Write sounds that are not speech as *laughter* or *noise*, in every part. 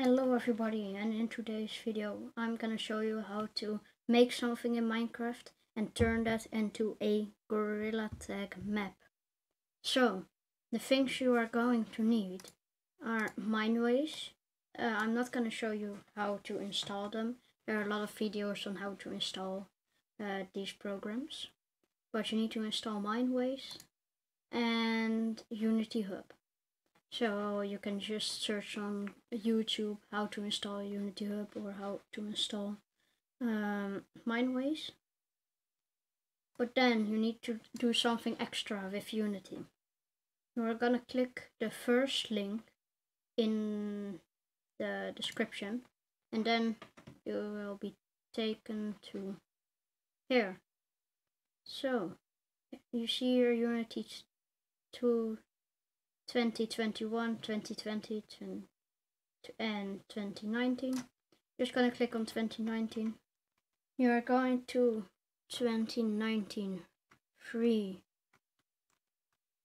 Hello everybody and in today's video I'm gonna show you how to make something in Minecraft and turn that into a Gorilla Tag map. So the things you are going to need are Mineways. Uh, I'm not gonna show you how to install them. There are a lot of videos on how to install uh, these programs. But you need to install Mineways and Unity Hub. So you can just search on YouTube how to install Unity Hub or how to install um, Mineways. But then you need to do something extra with Unity. You're gonna click the first link in the description and then you will be taken to here. So you see your Unity 2 2021, 2020, and 2019. Just gonna click on 2019. You are going to 2019 free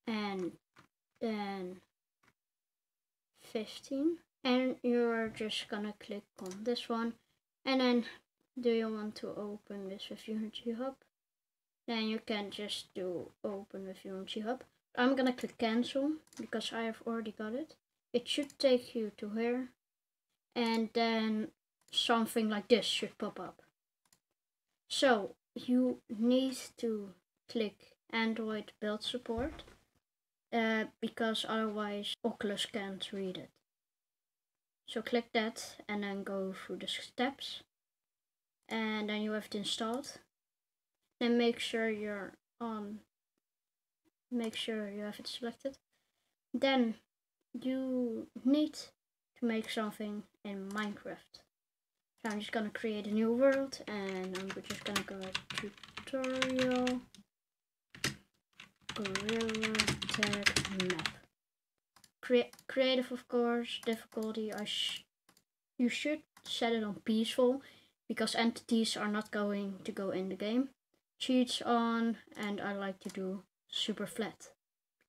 and then 15 and you're just gonna click on this one and then do you want to open this with Unity Hub then you can just do open with Unity Hub I'm gonna click cancel because I have already got it. It should take you to here and then something like this should pop up. So you need to click Android build support uh, because otherwise Oculus can't read it. So click that and then go through the steps and then you have it installed. Then make sure you're on make sure you have it selected. Then you need to make something in Minecraft. So I'm just gonna create a new world and I'm just gonna go tutorial gorilla tag map. Cre creative of course, difficulty I sh you should set it on peaceful because entities are not going to go in the game. Cheats on and I like to do super flat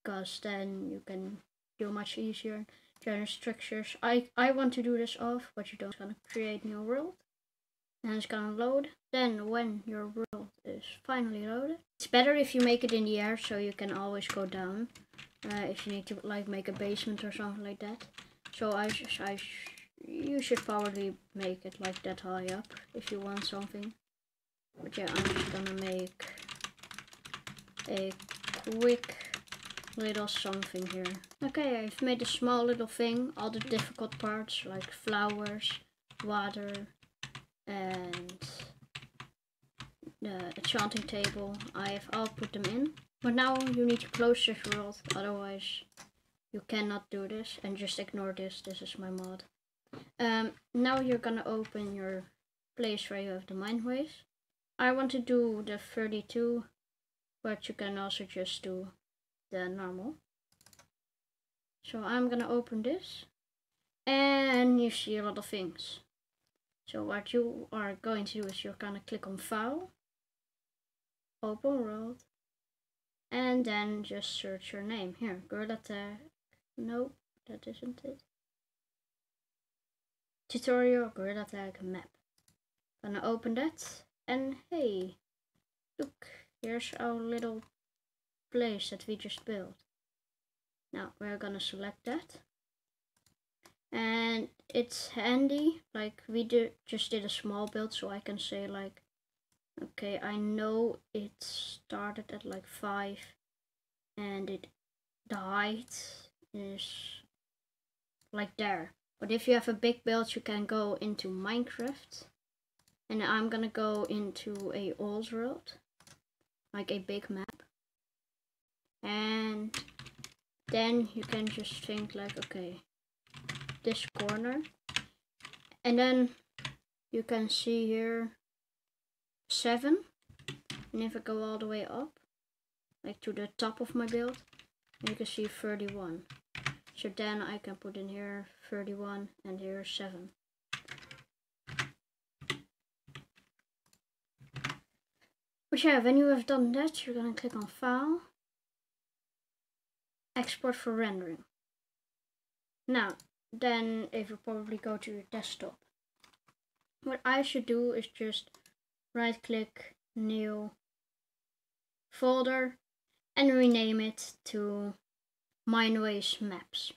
because then you can do much easier generate structures. I, I want to do this off, but you don't. gonna create new world and it's gonna load. Then when your world is finally loaded, it's better if you make it in the air so you can always go down uh, if you need to like make a basement or something like that. So I, I you should probably make it like that high up if you want something. But yeah, I'm just gonna make a quick little something here. Okay, I've made a small little thing. All the difficult parts like flowers, water, and the enchanting table. I've all put them in. But now you need to close this world, otherwise you cannot do this. And just ignore this, this is my mod. Um, now you're gonna open your place where you have the Mineways. I want to do the 32 but you can also just do the normal. So I'm gonna open this and you see a lot of things. So what you are going to do is you're gonna click on file, open world, and then just search your name. Here, Gorilla Tag. Nope, that isn't it. Tutorial Gorilla Tag map. Gonna open that and hey, look, Here's our little place that we just built. Now we're gonna select that. And it's handy, like we did, just did a small build so I can say like, okay, I know it started at like 5 and it, the height is like there. But if you have a big build, you can go into Minecraft. And I'm gonna go into a old world like a big map. And then you can just think like okay this corner. And then you can see here 7 and if I go all the way up like to the top of my build. You can see 31 so then I can put in here 31 and here 7 Yeah, when you have done that, you're going to click on File, Export for rendering. Now, then it will probably go to your desktop. What I should do is just right click new folder and rename it to Mineways Maps.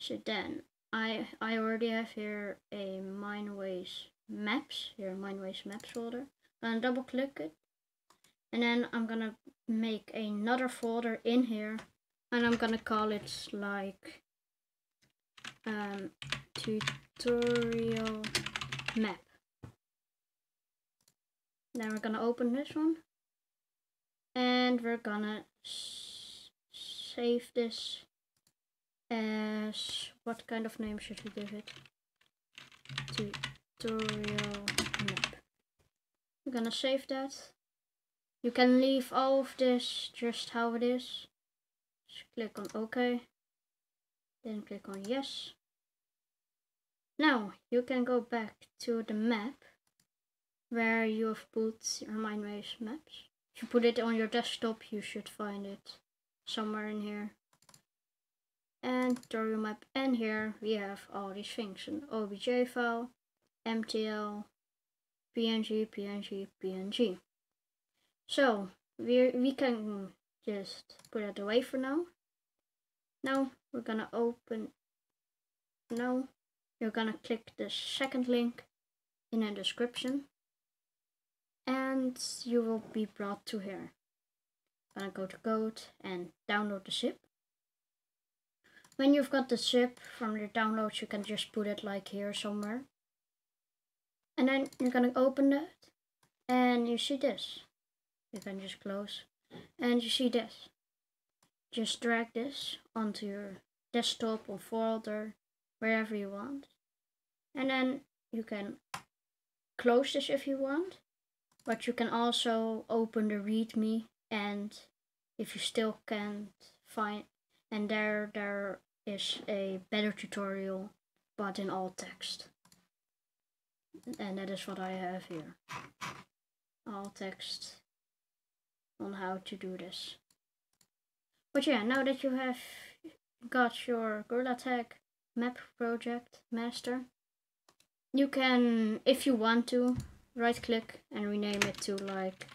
So then I I already have here a Mineways Maps, here Mineways Maps folder. Gonna double click it and then I'm gonna make another folder in here and I'm gonna call it like um, tutorial map. Then we're gonna open this one and we're gonna save this as what kind of name should we give it? Tutorial. We're gonna save that. You can leave all of this just how it is. Just click on OK. Then click on yes. Now you can go back to the map where you have put your Mineways maps. If you put it on your desktop, you should find it somewhere in here. And tutorial map, and here we have all these things: an OBJ file, MTL, PNG, PNG, PNG. So we we can just put it away for now. Now we're gonna open. Now you're gonna click the second link in the description and you will be brought to here. Gonna go to code and download the zip. When you've got the zip from the downloads, you can just put it like here somewhere. And then you're gonna open it and you see this. You can just close and you see this. Just drag this onto your desktop or folder wherever you want. And then you can close this if you want, but you can also open the readme and if you still can't find, and there there is a better tutorial, but in alt text. And that is what I have here. Alt text on how to do this. But yeah, now that you have got your Gorilla Tag map project master. You can, if you want to, right click and rename it to like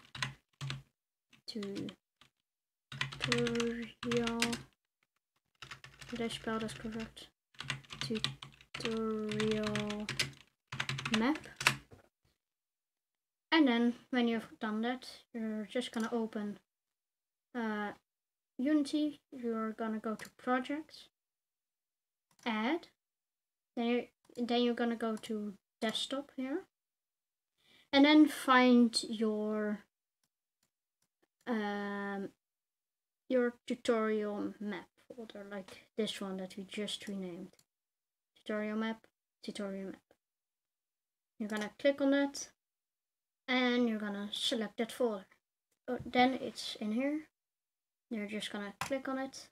tutorial. Did I spell that correct? Tutorial map. And then when you've done that, you're just gonna open uh, Unity. You're gonna go to projects add. Then you're, then you're gonna go to desktop here. And then find your um, your tutorial map folder, like this one that we just renamed. Tutorial map, tutorial map. You're gonna click on that and you're gonna select that folder. Oh, then it's in here. You're just gonna click on it.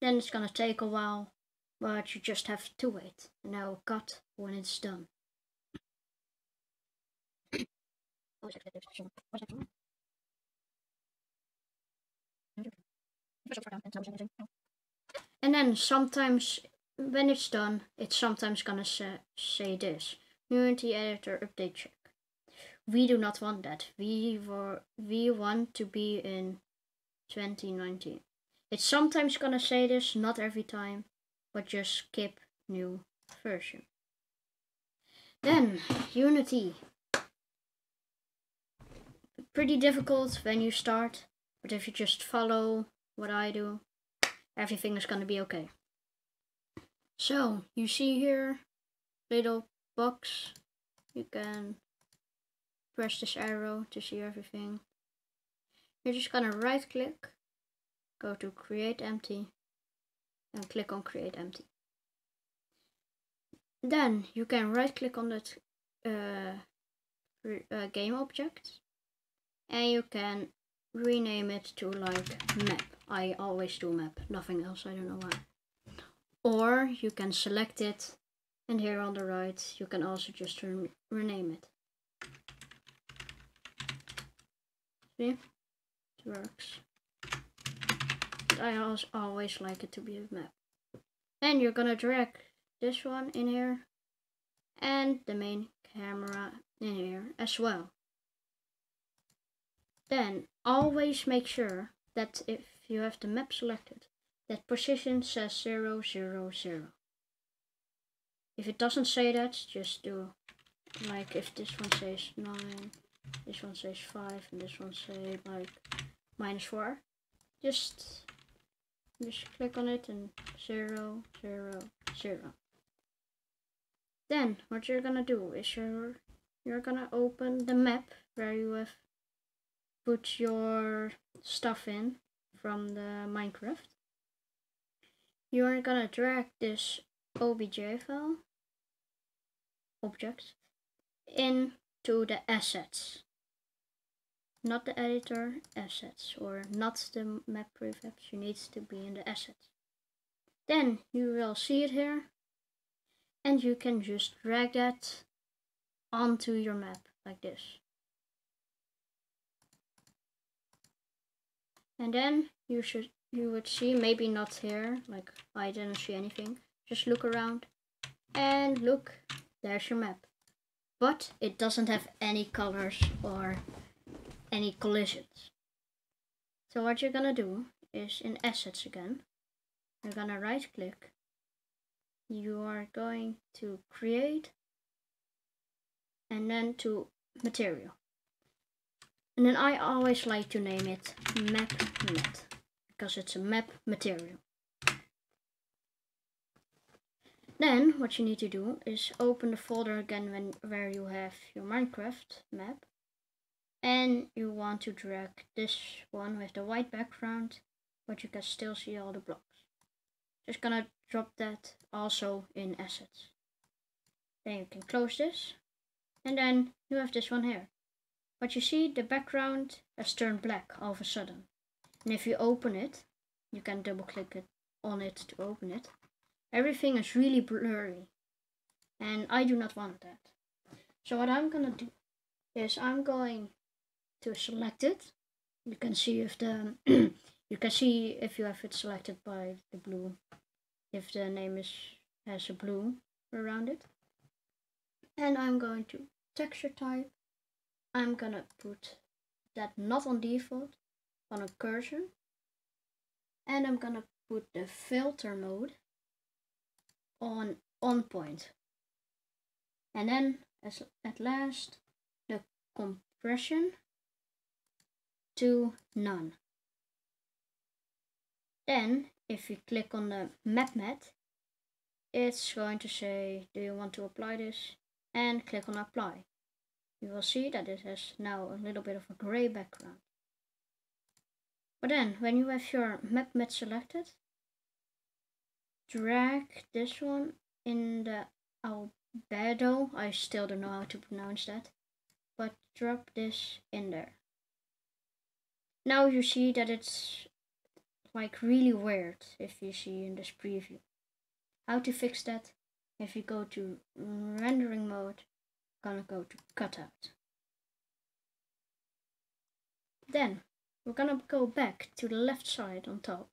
Then it's gonna take a while but you just have to wait will cut when it's done. And then sometimes when it's done, it's sometimes gonna say, say this. Unity editor update check. We do not want that. We were we want to be in 2019. It's sometimes gonna say this, not every time but just skip new version. Then Unity. Pretty difficult when you start, but if you just follow what I do, everything is gonna be okay. So you see here, little box, you can press this arrow to see everything. You're just gonna right click, go to create empty, and click on create empty. Then you can right click on that uh, uh, game object and you can rename it to like map. I always do map, nothing else, I don't know why. Or you can select it and here on the right you can also just re rename it. See? It works. I always like it to be a map. And you're gonna drag this one in here and the main camera in here as well. Then always make sure that if you have the map selected, that position says 0, 0, 0. If it doesn't say that, just do like if this one says 9, this one says 5, and this one says like minus 4. Just, just click on it and 0, 0, 0. Then what you're gonna do is you're, you're gonna open the map where you have put your stuff in from the Minecraft. You're gonna drag this obj file object into the assets. Not the editor, assets, or not the map prefabs, you need to be in the assets. Then you will see it here, and you can just drag that onto your map like this. And then you should you would see maybe not here, like I didn't see anything. Just look around and look, there's your map. But it doesn't have any colors or any collisions. So what you're gonna do is in assets again, you're gonna right click, you are going to create and then to material. And then I always like to name it map mat because it's a map material. Then what you need to do is open the folder again when, where you have your Minecraft map and you want to drag this one with the white background but you can still see all the blocks. Just gonna drop that also in assets. Then you can close this and then you have this one here. But you see the background has turned black all of a sudden. And if you open it, you can double click it on it to open it. Everything is really blurry. And I do not want that. So what I'm gonna do is I'm going to select it. You can see if the *clears throat* you can see if you have it selected by the blue if the name is has a blue around it. And I'm going to texture type I'm gonna put that not on default on a cursor and I'm gonna put the filter mode on on point. And then as at last the compression to none. Then if you click on the map mat it's going to say do you want to apply this? And click on apply. You will see that it has now a little bit of a gray background. But then, when you have your map mat selected, drag this one in the albedo, I still don't know how to pronounce that, but drop this in there. Now you see that it's like really weird if you see in this preview. How to fix that? If you go to rendering mode gonna go to cutout. Then we're gonna go back to the left side on top.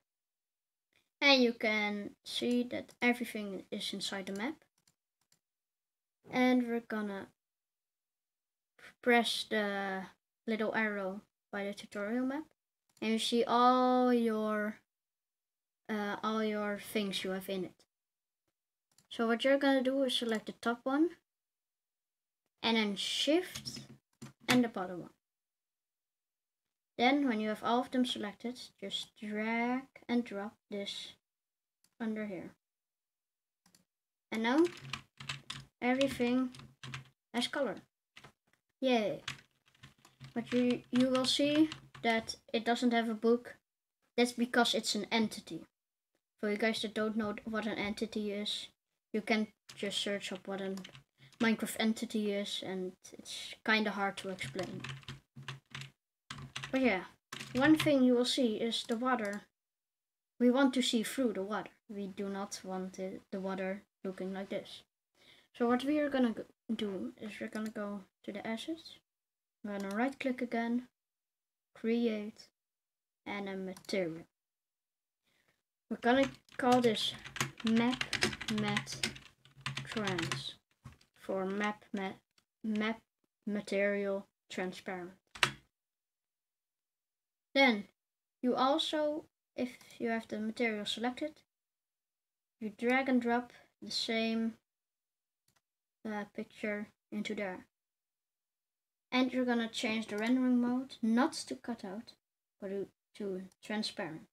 And you can see that everything is inside the map. And we're gonna press the little arrow by the tutorial map. And you see all your uh, all your things you have in it. So what you're gonna do is select the top one and then shift and the bottom one. Then when you have all of them selected, just drag and drop this under here. And now everything has color. Yay. But you, you will see that it doesn't have a book. That's because it's an entity. For you guys that don't know what an entity is, you can just search up what a Minecraft entity is and it's kind of hard to explain. But yeah, one thing you will see is the water. We want to see through the water. We do not want it, the water looking like this. So what we are gonna do is we're gonna go to the assets. We're gonna right click again, create, and a material. We're gonna call this map mat trans for map mat map material transparent. Then you also, if you have the material selected, you drag and drop the same uh, picture into there. And you're gonna change the rendering mode not to cutout, but to, to transparent.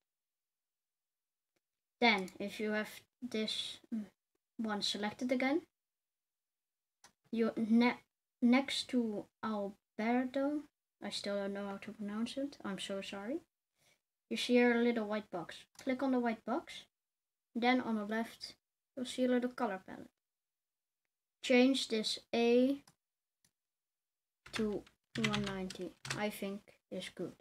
Then, if you have this mm, one selected again, you ne next to Alberto, I still don't know how to pronounce it, I'm so sorry. You see here a little white box. Click on the white box, then on the left, you'll see a little color palette. Change this A to 190, I think is good.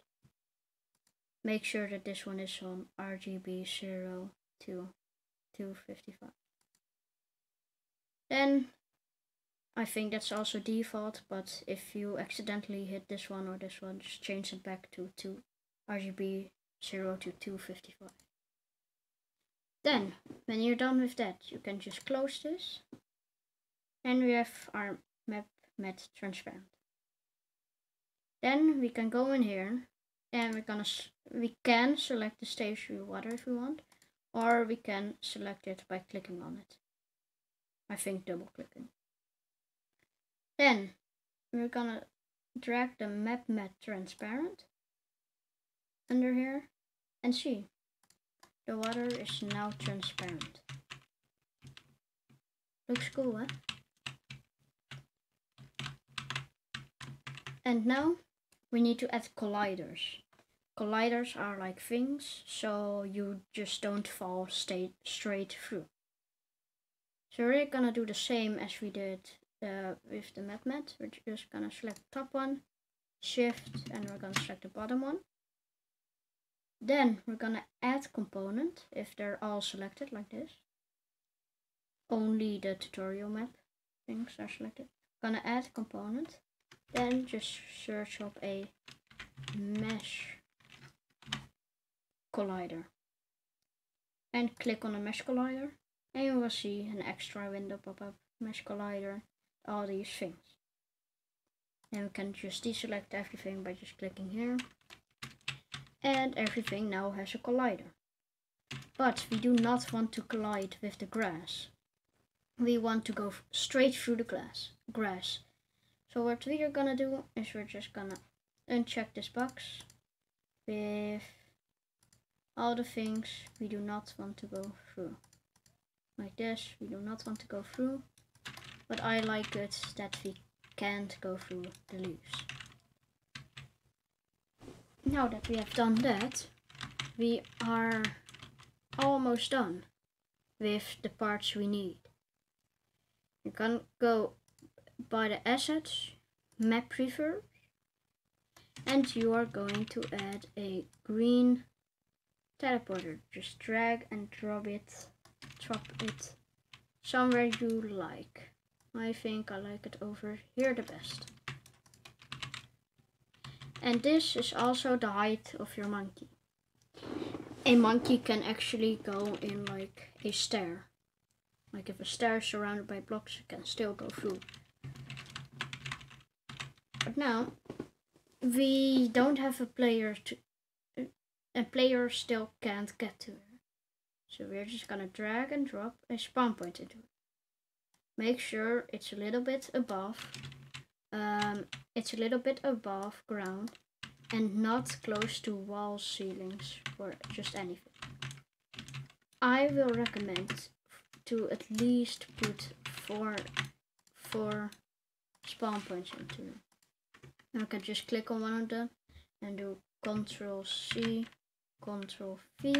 Make sure that this one is on RGB 0 to 255. Then I think that's also default, but if you accidentally hit this one or this one, just change it back to, to RGB 0 to 255. Then, when you're done with that, you can just close this. And we have our map matte transparent. Then we can go in here and we're gonna we can select the stationary water if we want, or we can select it by clicking on it. I think double clicking. Then we're gonna drag the map matte transparent under here and see the water is now transparent. Looks cool, huh? And now we need to add colliders. Colliders are like things, so you just don't fall straight through. So we're gonna do the same as we did uh, with the map mat. We're just gonna select the top one, shift, and we're gonna select the bottom one. Then we're gonna add component if they're all selected like this. Only the tutorial map things are selected. Gonna add component. Then just search up a mesh collider. And click on the mesh collider. And you will see an extra window pop up. Mesh collider. All these things. And we can just deselect everything by just clicking here and everything now has a collider. But we do not want to collide with the grass. We want to go straight through the glass, grass. So what we are gonna do is we're just gonna uncheck this box with all the things we do not want to go through. Like this, we do not want to go through. But I like it that we can't go through the leaves now that we have done that, we are almost done with the parts we need. You can go by the assets, map prefabs, and you are going to add a green teleporter. Just drag and drop it, drop it somewhere you like. I think I like it over here the best. And this is also the height of your monkey. A monkey can actually go in like a stair. Like if a stair is surrounded by blocks, it can still go through. But now, we don't have a player to... A player still can't get to it. So we're just gonna drag and drop a spawn point into it. Make sure it's a little bit above um, it's a little bit above ground and not close to wall ceilings or just anything. I will recommend to at least put four, four spawn points into them. I can just click on one of them and do Control C, Control V,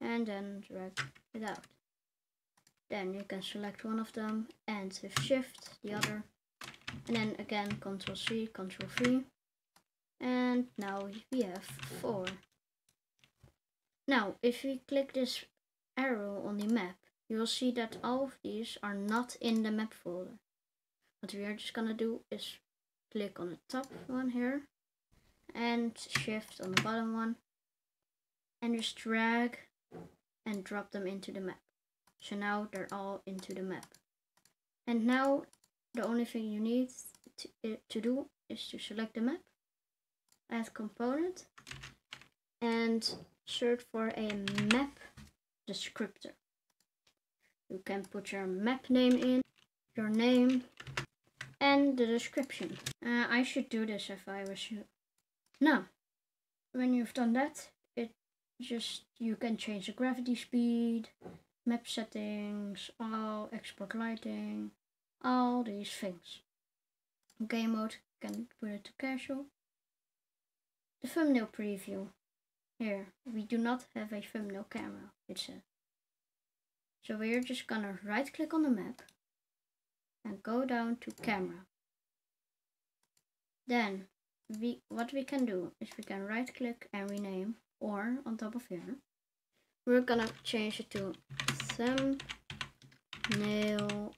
and then drag it out. Then you can select one of them and with Shift the other and then again Control C, Control V. And now we have four. Now, if we click this arrow on the map, you will see that all of these are not in the map folder. What we are just gonna do is click on the top one here and shift on the bottom one and just drag and drop them into the map. So now they're all into the map. And now the only thing you need to, uh, to do is to select the map, add component, and search for a map descriptor. You can put your map name in, your name, and the description. Uh, I should do this if I was you. Now, when you've done that, it just you can change the gravity speed, map settings, all export lighting, all these things. Game mode can put it to casual. The thumbnail preview. Here, we do not have a thumbnail camera, it says. So we're just gonna right click on the map and go down to camera. Then we what we can do is we can right click and rename or on top of here we're gonna change it to thumbnail nail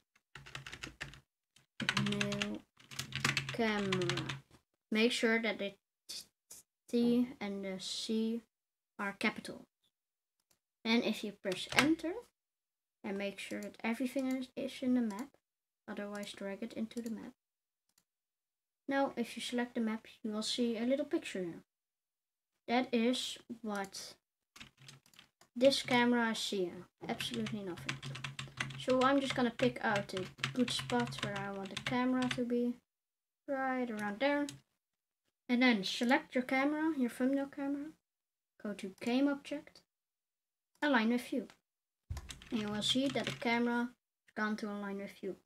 camera. Make sure that the T and the C are capital. And if you press enter and make sure that everything is, is in the map otherwise drag it into the map. Now, if you select the map, you will see a little picture. Here. That is what this camera is seeing. Absolutely nothing. So I'm just gonna pick out a good spot where I want the camera to be. Right around there. And then select your camera, your thumbnail camera. Go to game object. Align with view. And you will see that the camera is gone to align with view.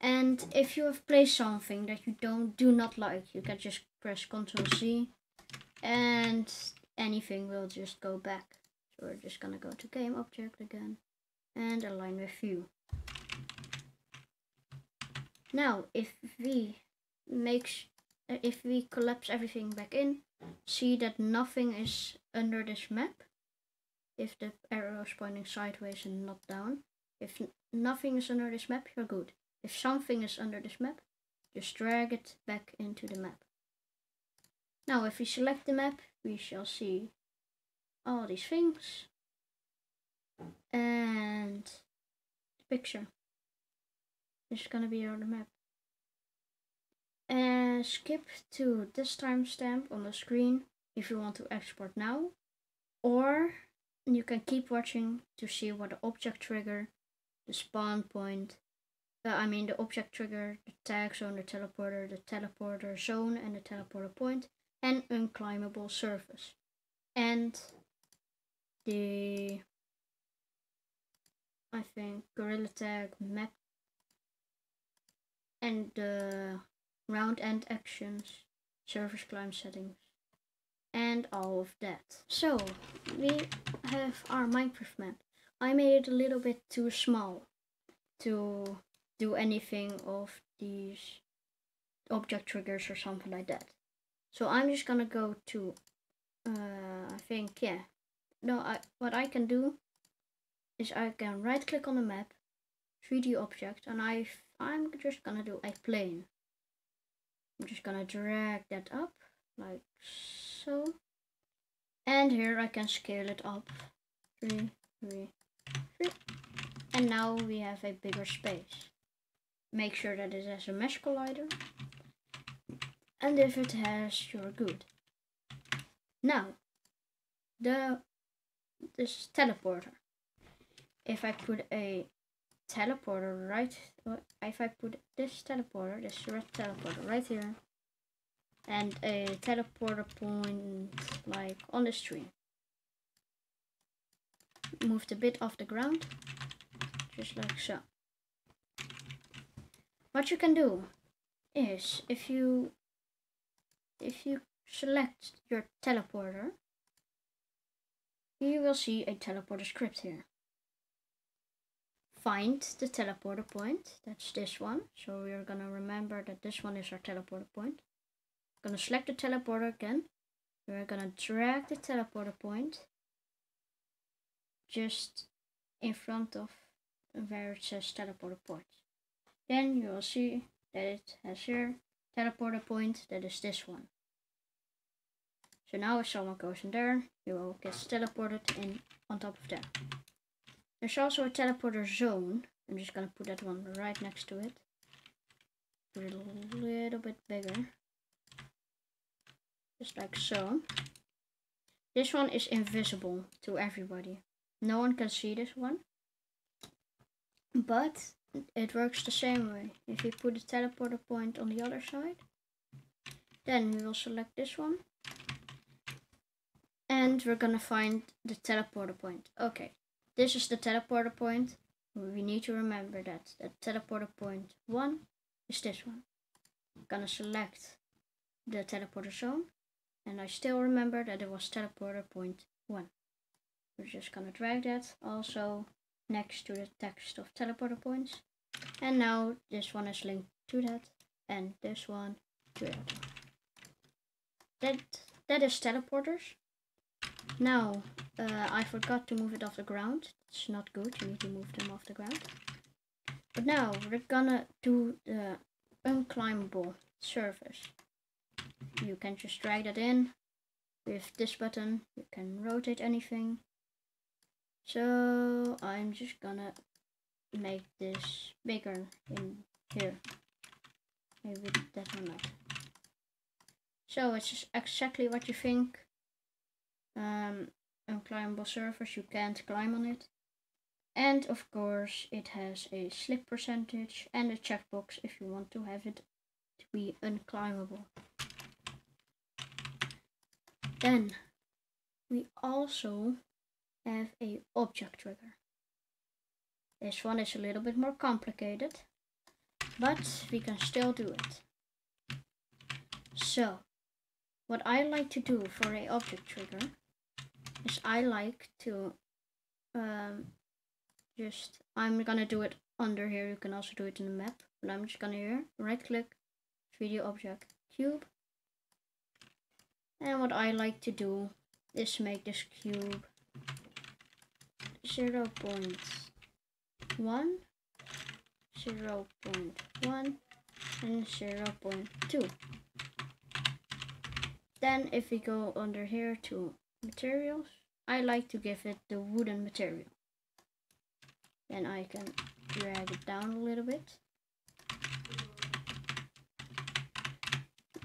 And if you have placed something that you don't do not like, you can just press Ctrl C and anything will just go back. So we're just gonna go to game object again and align with view. Now, if we make, if we collapse everything back in, see that nothing is under this map. If the arrow is pointing sideways and not down. If nothing is under this map, you're good. If something is under this map, just drag it back into the map. Now if we select the map, we shall see all these things and the picture is gonna be on the map. And skip to this timestamp on the screen if you want to export now or you can keep watching to see what the object trigger, the spawn point uh, I mean the object trigger, the tag zone, the teleporter, the teleporter zone and the teleporter point, and unclimbable surface. And the, I think, gorilla tag map and the round end actions, surface climb settings, and all of that. So, we have our Minecraft map. I made it a little bit too small to do anything of these object triggers or something like that. So I'm just gonna go to, uh, I think, yeah. No, I, what I can do is I can right click on the map, 3D object, and I, I'm just gonna do a plane. I'm just gonna drag that up, like so. And here I can scale it up, three, three, three. And now we have a bigger space make sure that it has a mesh collider. And if it has, you're good. Now, the this teleporter. If I put a teleporter right, if I put this teleporter, this red teleporter right here, and a teleporter point like on the stream. Moved a bit off the ground, just like so what you can do is if you if you select your teleporter you will see a teleporter script here. Find the teleporter point. That's this one. So we're gonna remember that this one is our teleporter point. Gonna select the teleporter again. We're gonna drag the teleporter point just in front of where it says teleporter point. Then you will see that it has here teleporter point that is this one. So now if someone goes in there, you will get teleported in on top of there. There's also a teleporter zone. I'm just gonna put that one right next to it. Put it a little bit bigger. Just like so. This one is invisible to everybody. No one can see this one. But it works the same way. If you put a teleporter point on the other side, then we will select this one. And we're gonna find the teleporter point. Okay, this is the teleporter point. We need to remember that the teleporter point 1 is this one. I'm gonna select the teleporter zone. And I still remember that it was teleporter point 1. We're just gonna drag that also next to the text of teleporter points. And now this one is linked to that and this one to that. That, that is teleporters. Now, uh, I forgot to move it off the ground. It's not good, you need to move them off the ground. But now, we're gonna do the unclimbable surface. You can just drag that in. With this button, you can rotate anything. So I'm just gonna make this bigger in here. Maybe that one not. So it's exactly what you think. Um, unclimbable surface, you can't climb on it. And of course it has a slip percentage and a checkbox if you want to have it to be unclimbable. Then we also have a object trigger. This one is a little bit more complicated, but we can still do it. So, what I like to do for a object trigger is I like to um, just, I'm gonna do it under here, you can also do it in the map, but I'm just gonna here, right click, 3D object, cube, and what I like to do is make this cube 0 0.1, 0 0.1, and 0 0.2. Then if we go under here to materials, I like to give it the wooden material. Then I can drag it down a little bit.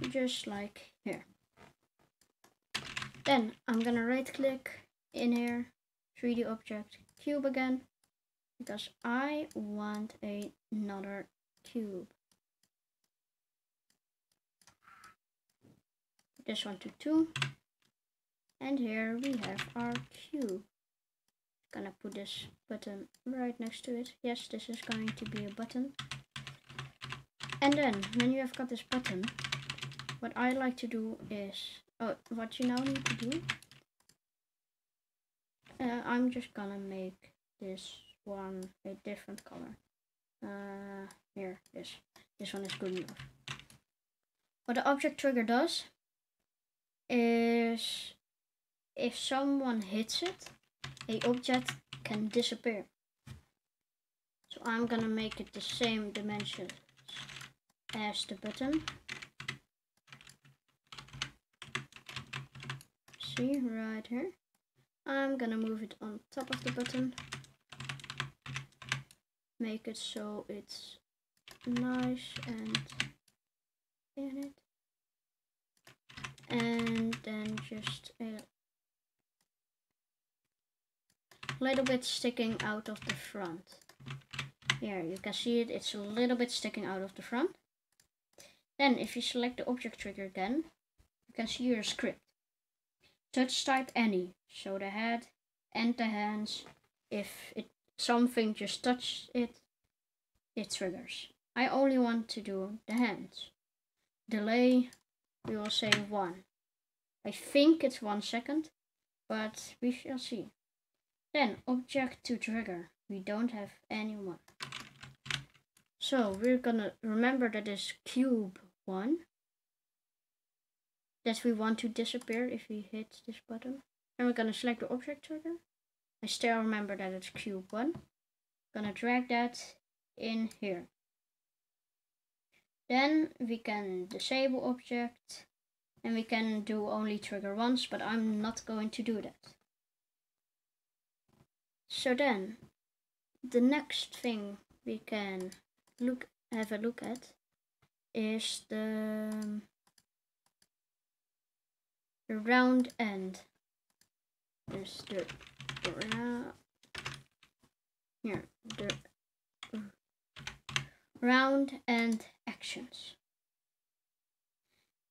Just like here. Then I'm gonna right click in here, 3D object, cube again, because I want another cube. This one to two. And here we have our cube. Gonna put this button right next to it. Yes, this is going to be a button. And then, when you have got this button, what I like to do is Oh, what you now need to do? Uh, I'm just gonna make this one a different color. Uh, here, this. This one is good enough. What the object trigger does is if someone hits it, a object can disappear. So I'm gonna make it the same dimensions as the button. see right here. I'm gonna move it on top of the button. Make it so it's nice and in it. And then just a little bit sticking out of the front. Here, you can see it, it's a little bit sticking out of the front. Then if you select the object trigger again, you can see your script. Touch type any. Show the head and the hands. If it something just touches it, it triggers. I only want to do the hands. Delay, we will say one. I think it's one second, but we shall see. Then object to trigger. We don't have any one. So we're gonna remember that is cube one that we want to disappear if we hit this button. And we're gonna select the object trigger. I still remember that it's cube one. Gonna drag that in here. Then we can disable object and we can do only trigger once, but I'm not going to do that. So then the next thing we can look have a look at is the um, the round end. There's the, here the uh, round end actions.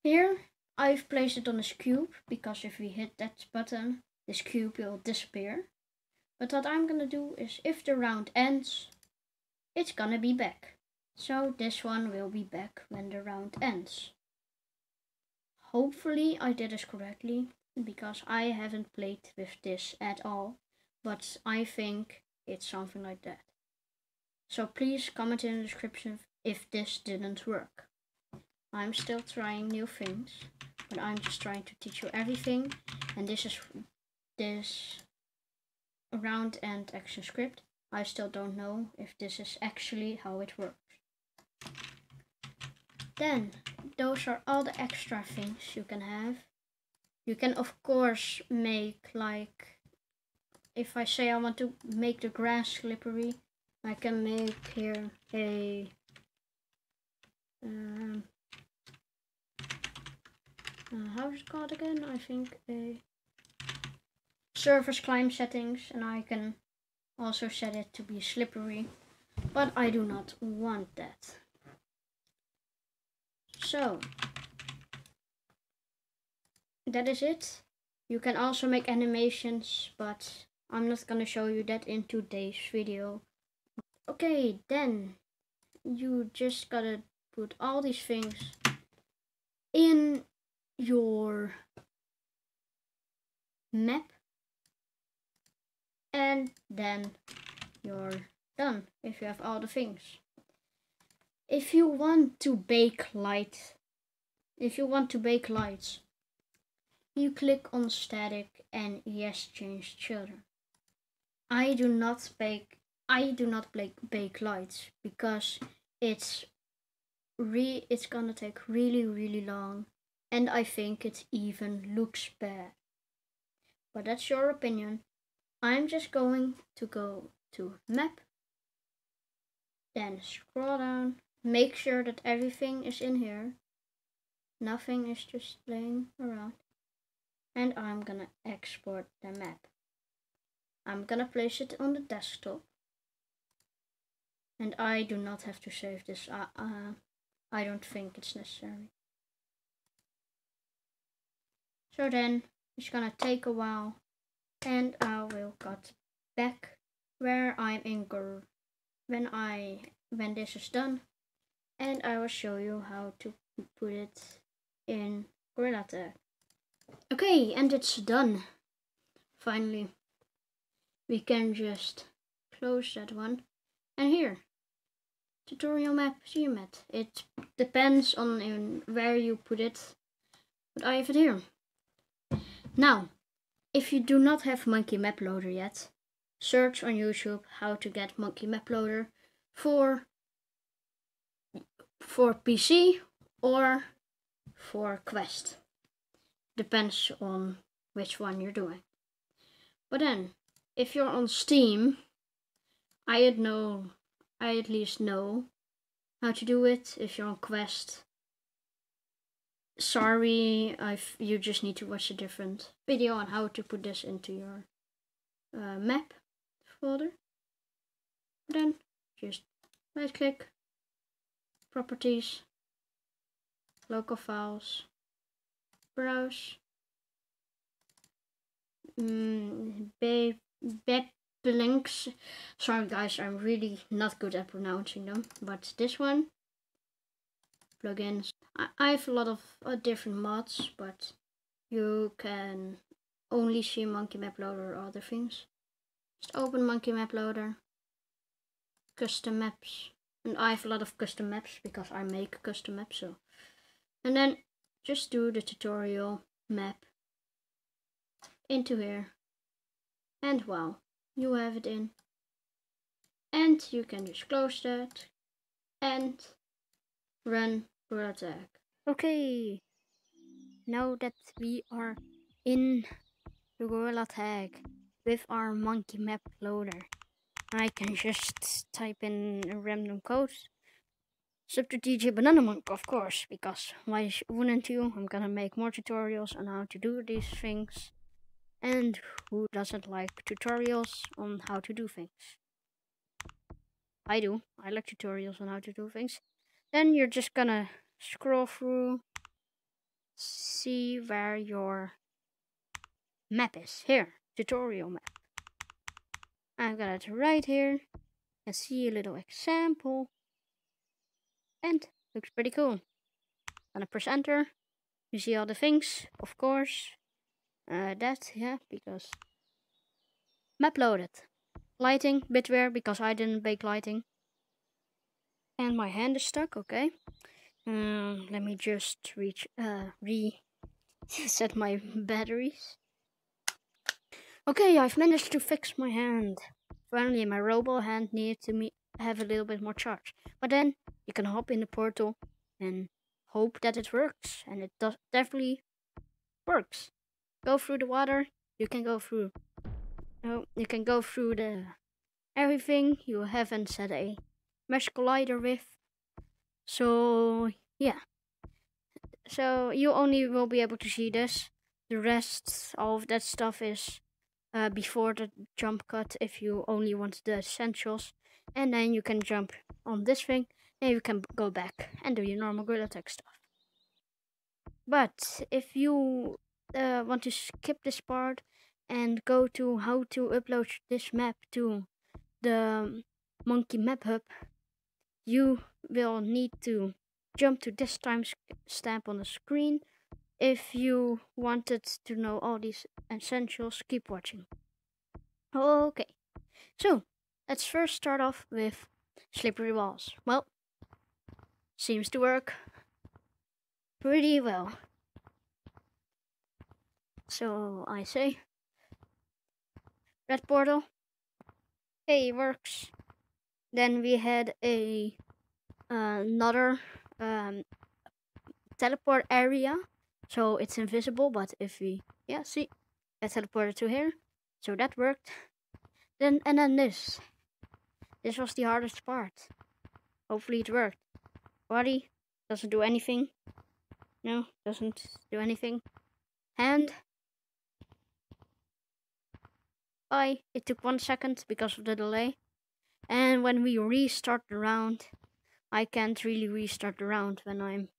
Here I've placed it on this cube because if we hit that button this cube will disappear. But what I'm gonna do is if the round ends it's gonna be back. So this one will be back when the round ends. Hopefully I did this correctly because I haven't played with this at all. But I think it's something like that. So please comment in the description if this didn't work. I'm still trying new things, but I'm just trying to teach you everything. And this is this round and action script. I still don't know if this is actually how it works. Then, those are all the extra things you can have. You can of course make like, if I say I want to make the grass slippery, I can make here a um, uh, how is it called again? I think a surface climb settings and I can also set it to be slippery but I do not want that. So that is it. You can also make animations but I'm not gonna show you that in today's video. Okay then you just gotta put all these things in your map and then you're done if you have all the things. If you want to bake light, if you want to bake lights, you click on static and yes change children. I do not bake I do not bake bake lights because it's re it's gonna take really really long and I think it even looks bad. But that's your opinion. I'm just going to go to map, then scroll down, make sure that everything is in here. Nothing is just laying around. And I'm gonna export the map. I'm gonna place it on the desktop. And I do not have to save this. Uh, uh, I don't think it's necessary. So then it's gonna take a while and I will cut back where I'm in when I when this is done and I will show you how to put it in Gorilla Tag. Okay, and it's done. Finally, we can just close that one. And here, tutorial map CMAT. It depends on where you put it, but I have it here. Now, if you do not have Monkey Map Loader yet, search on YouTube how to get Monkey Map Loader for for PC or for Quest. Depends on which one you're doing. But then, if you're on Steam, I know I at least know how to do it. If you're on Quest, sorry, I've, you just need to watch a different video on how to put this into your uh, map folder. Then just right click, properties, local files, browse, mm, links. Sorry guys, I'm really not good at pronouncing them, but this one, plugins, I have a lot of uh, different mods, but you can only see Monkey Map Loader or other things. Just open Monkey Map Loader, custom maps, and I have a lot of custom maps because I make custom maps. So, and then just do the tutorial map into here, and wow, you have it in. And you can just close that and run Gorilla Tag. Okay, now that we are in the Gorilla Tag with our monkey map loader, I can just type in a random code. Sub to DJ Banana Monk, of course, because why wouldn't you? I'm gonna make more tutorials on how to do these things. And who doesn't like tutorials on how to do things? I do. I like tutorials on how to do things. Then you're just gonna scroll through, see where your map is. Here, tutorial map. I've got it right here. And see a little example. And looks pretty cool. Gonna press enter. You see all the things, of course. Uh, that, yeah, because map loaded. Lighting, bitware, because I didn't bake lighting. And my hand is stuck, okay. Um, let me just reach, uh, reset my batteries. Okay, I've managed to fix my hand. Finally, my robo hand needed to me have a little bit more charge. But then, you can hop in the portal and hope that it works. And it does definitely works. Go through the water, you can go through... No, you can go through the... Everything you haven't set a mesh collider with. So, yeah. So, you only will be able to see this. The rest of that stuff is uh, before the jump cut if you only want the essentials. And then you can jump on this thing Then you can go back and do your normal Gorilla Tag stuff. But if you uh, want to skip this part and go to how to upload this map to the Monkey Map Hub, you will need to jump to this timestamp on the screen if you wanted to know all these essentials, keep watching. Okay, so let's first start off with slippery walls. Well, seems to work pretty well. So I say, red portal, hey, works. Then we had a uh, another um, teleport area so it's invisible, but if we, yeah, see, I teleported to here. So that worked. Then, and then this. This was the hardest part. Hopefully it worked. Body doesn't do anything. No, doesn't do anything. Hand. I, it took one second because of the delay. And when we restart the round, I can't really restart the round when I'm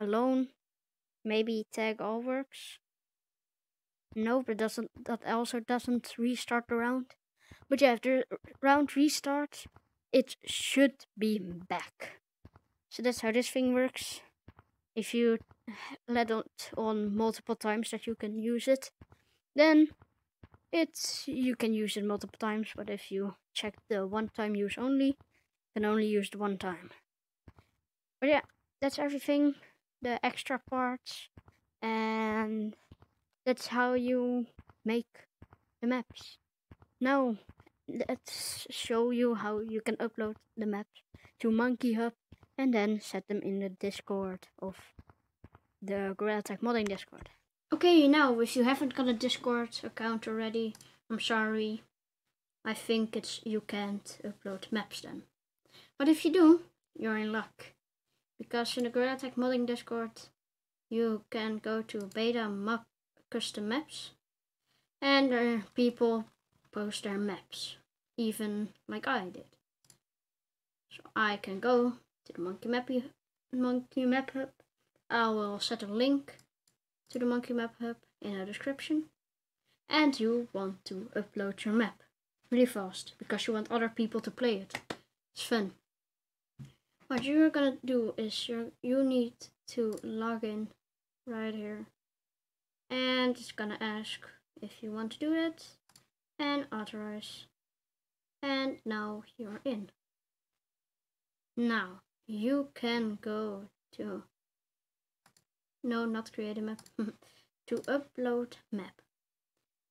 alone Maybe tag all works. No, but doesn't that also doesn't restart the round? But yeah, if the round restarts, it should be back. So that's how this thing works. If you let it on multiple times that you can use it, then it's you can use it multiple times. But if you check the one-time use only, can only use the one time. But yeah, that's everything the extra parts and that's how you make the maps. Now let's show you how you can upload the maps to Monkey Hub and then set them in the Discord of the Gorilla Tag Modding Discord. Okay, now if you haven't got a Discord account already, I'm sorry. I think it's you can't upload maps then. But if you do, you're in luck. Because in the Gorilla Tag modding discord you can go to beta map custom maps and uh, people post their maps even like I did. So I can go to the monkey map monkey map hub. I will set a link to the monkey map hub in the description. And you want to upload your map really fast because you want other people to play it. It's fun. What you're gonna do is you you need to log in right here. And it's gonna ask if you want to do it and authorize. And now you're in. Now you can go to no not create a map *laughs* to upload map.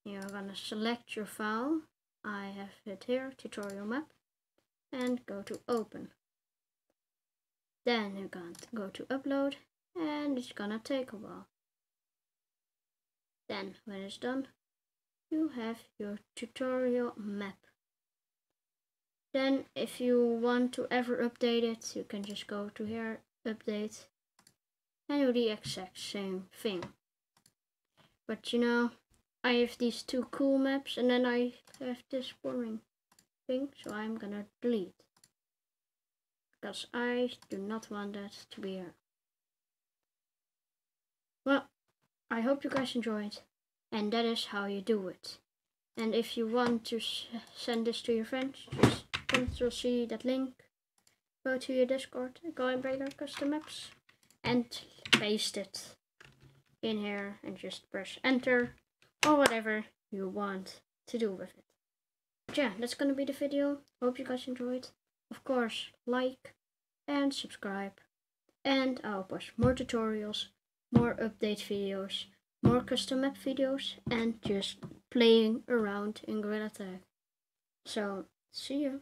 You're gonna select your file I have it here tutorial map and go to open then you're going to go to upload and it's gonna take a while. Then when it's done, you have your tutorial map. Then if you want to ever update it, you can just go to here, update, and do the exact same thing. But you know, I have these two cool maps and then I have this boring thing, so I'm gonna delete. Because I do not want that to be here. Well, I hope you guys enjoyed. And that is how you do it. And if you want to send this to your friends, just control C that link, go to your Discord, go and break custom maps, and paste it in here and just press enter or whatever you want to do with it. But yeah, that's gonna be the video. Hope you guys enjoyed. Of course, like and subscribe. And I'll post more tutorials, more update videos, more custom map videos, and just playing around in Gorilla Tag. So, see you.